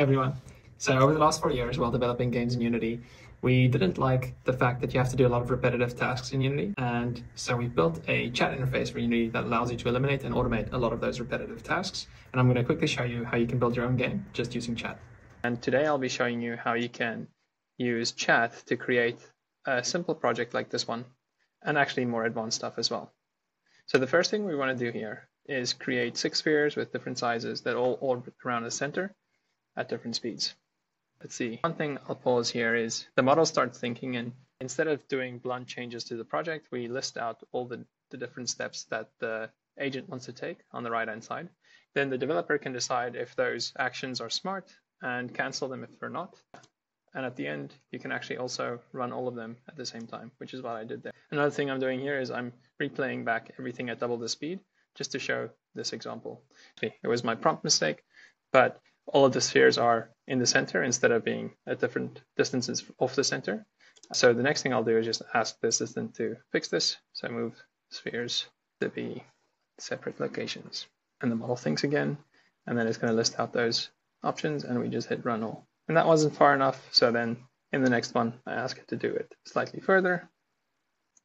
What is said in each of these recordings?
Everyone. So over the last four years while developing games in Unity, we didn't like the fact that you have to do a lot of repetitive tasks in Unity. And so we built a chat interface for Unity that allows you to eliminate and automate a lot of those repetitive tasks. And I'm going to quickly show you how you can build your own game just using chat. And today I'll be showing you how you can use chat to create a simple project like this one and actually more advanced stuff as well. So the first thing we want to do here is create six spheres with different sizes that all orbit around the center at different speeds. Let's see. One thing I'll pause here is the model starts thinking and instead of doing blunt changes to the project, we list out all the, the different steps that the agent wants to take on the right hand side. Then the developer can decide if those actions are smart and cancel them if they're not. And at the end, you can actually also run all of them at the same time, which is what I did there. Another thing I'm doing here is I'm replaying back everything at double the speed just to show this example. It was my prompt mistake, but all of the spheres are in the center instead of being at different distances off the center. So the next thing I'll do is just ask the assistant to fix this. So I move spheres to be separate locations. And the model thinks again, and then it's going to list out those options, and we just hit run all. And that wasn't far enough, so then in the next one, I ask it to do it slightly further.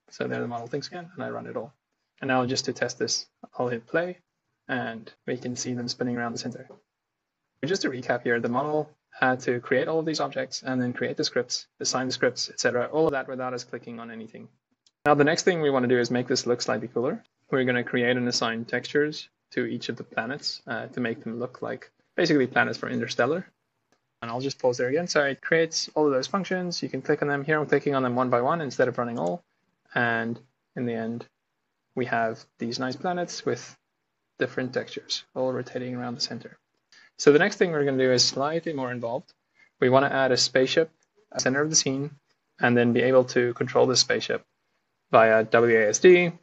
So there the model thinks again, and I run it all. And now just to test this, I'll hit play, and we can see them spinning around the center. Just to recap here, the model had to create all of these objects and then create the scripts, assign the scripts, etc. All of that without us clicking on anything. Now the next thing we want to do is make this look slightly cooler. We're going to create and assign textures to each of the planets uh, to make them look like basically planets for Interstellar. And I'll just pause there again. So it creates all of those functions. You can click on them. Here I'm clicking on them one by one instead of running all. And in the end, we have these nice planets with different textures, all rotating around the center. So the next thing we're going to do is slightly more involved. We want to add a spaceship at the center of the scene and then be able to control the spaceship via WASD.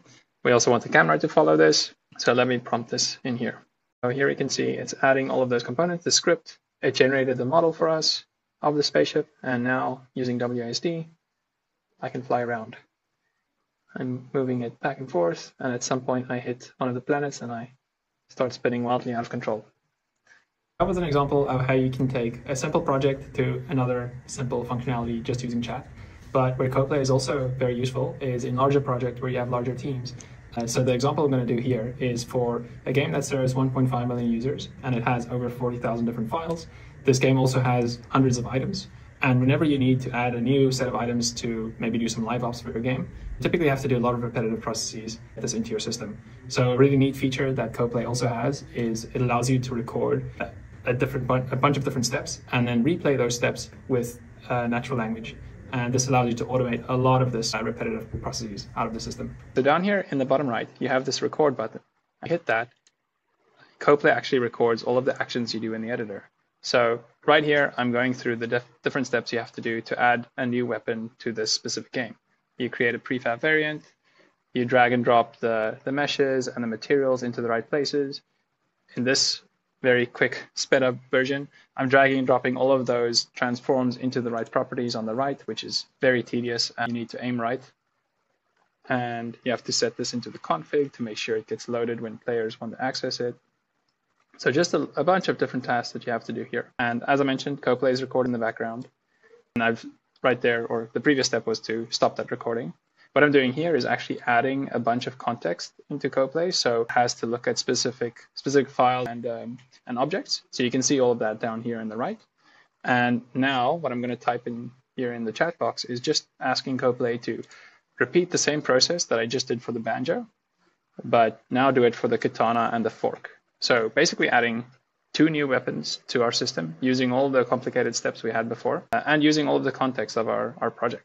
We also want the camera to follow this. So let me prompt this in here. So here you can see it's adding all of those components, the script. It generated the model for us of the spaceship. And now using WASD, I can fly around. I'm moving it back and forth. And at some point I hit one of the planets and I start spinning wildly out of control. That was an example of how you can take a simple project to another simple functionality just using chat. But where CoPlay is also very useful is in larger projects where you have larger teams. Uh, so the example I'm going to do here is for a game that serves 1.5 million users and it has over 40,000 different files. This game also has hundreds of items. And whenever you need to add a new set of items to maybe do some live ops for your game, you typically have to do a lot of repetitive processes get this into your system. So a really neat feature that CoPlay also has is it allows you to record a different a bunch of different steps and then replay those steps with uh, natural language. And this allows you to automate a lot of this uh, repetitive processes out of the system. So down here in the bottom right, you have this record button. I hit that. CoPlay actually records all of the actions you do in the editor. So right here, I'm going through the different steps you have to do to add a new weapon to this specific game. You create a prefab variant, you drag and drop the, the meshes and the materials into the right places. In this very quick sped up version. I'm dragging and dropping all of those transforms into the right properties on the right, which is very tedious. And you need to aim right. And you have to set this into the config to make sure it gets loaded when players want to access it. So just a, a bunch of different tasks that you have to do here. And as I mentioned, CoPlay is recording in the background. And I've right there, or the previous step was to stop that recording. What I'm doing here is actually adding a bunch of context into CoPlay, so it has to look at specific specific files and um, and objects. So you can see all of that down here in the right. And now what I'm going to type in here in the chat box is just asking CoPlay to repeat the same process that I just did for the banjo, but now do it for the katana and the fork. So basically adding two new weapons to our system using all the complicated steps we had before uh, and using all of the context of our, our project.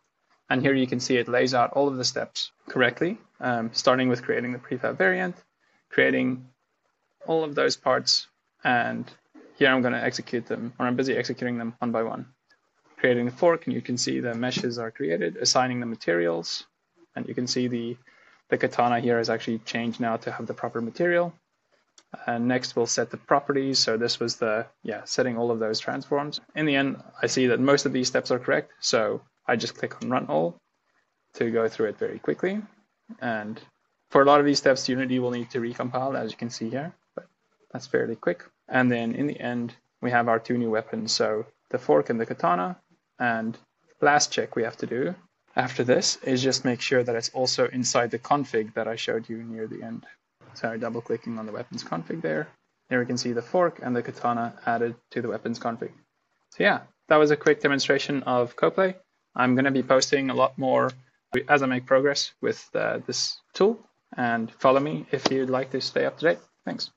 And here you can see it lays out all of the steps correctly, um, starting with creating the prefab variant, creating all of those parts, and here I'm going to execute them, or I'm busy executing them one by one. Creating the fork, and you can see the meshes are created, assigning the materials, and you can see the, the katana here has actually changed now to have the proper material. And next we'll set the properties. So this was the, yeah, setting all of those transforms. In the end, I see that most of these steps are correct. So I just click on run all to go through it very quickly. And for a lot of these steps, Unity will need to recompile, as you can see here, but that's fairly quick. And then in the end, we have our two new weapons. So the fork and the katana, and last check we have to do after this is just make sure that it's also inside the config that I showed you near the end. So double clicking on the weapons config there. Here we can see the fork and the katana added to the weapons config. So yeah, that was a quick demonstration of CoPlay. I'm going to be posting a lot more as I make progress with uh, this tool and follow me if you'd like to stay up to date. Thanks.